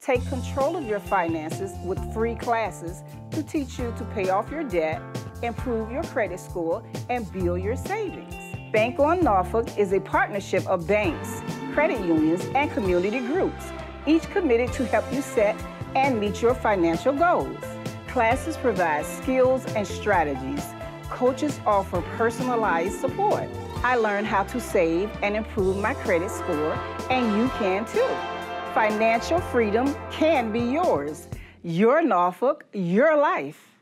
Take control of your finances with free classes to teach you to pay off your debt, improve your credit score, and build your savings. Bank on Norfolk is a partnership of banks, credit unions, and community groups, each committed to help you set and meet your financial goals. Classes provide skills and strategies. Coaches offer personalized support. I learned how to save and improve my credit score, and you can too. Financial freedom can be yours. Your Norfolk, your life.